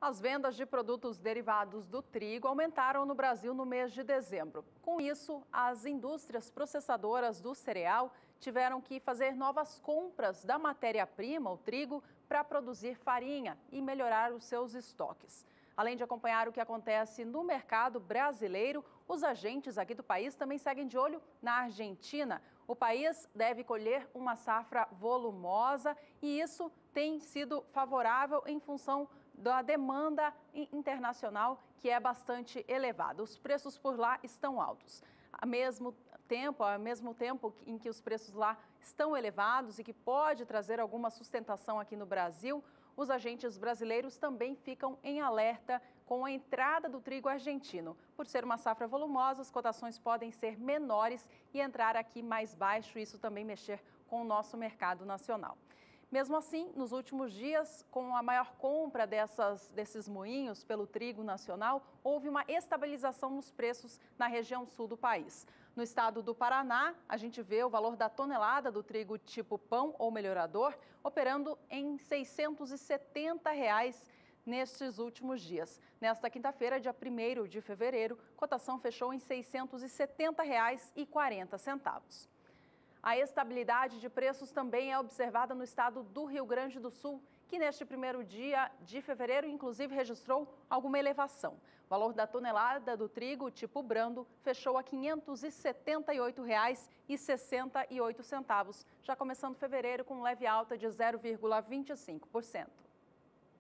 As vendas de produtos derivados do trigo aumentaram no Brasil no mês de dezembro. Com isso, as indústrias processadoras do cereal tiveram que fazer novas compras da matéria-prima, o trigo, para produzir farinha e melhorar os seus estoques. Além de acompanhar o que acontece no mercado brasileiro, os agentes aqui do país também seguem de olho na Argentina. O país deve colher uma safra volumosa e isso tem sido favorável em função da demanda internacional, que é bastante elevada. Os preços por lá estão altos. Mesmo tempo, ao mesmo tempo em que os preços lá estão elevados e que pode trazer alguma sustentação aqui no Brasil, os agentes brasileiros também ficam em alerta com a entrada do trigo argentino. Por ser uma safra volumosa, as cotações podem ser menores e entrar aqui mais baixo, isso também mexer com o nosso mercado nacional. Mesmo assim, nos últimos dias, com a maior compra dessas, desses moinhos pelo trigo nacional, houve uma estabilização nos preços na região sul do país. No estado do Paraná, a gente vê o valor da tonelada do trigo tipo pão ou melhorador operando em 670 reais nestes últimos dias. Nesta quinta-feira, dia 1 de fevereiro, cotação fechou em R$ 670,40. A estabilidade de preços também é observada no estado do Rio Grande do Sul, que neste primeiro dia de fevereiro, inclusive, registrou alguma elevação. O valor da tonelada do trigo tipo brando fechou a R$ 578,68, já começando fevereiro com leve alta de 0,25%.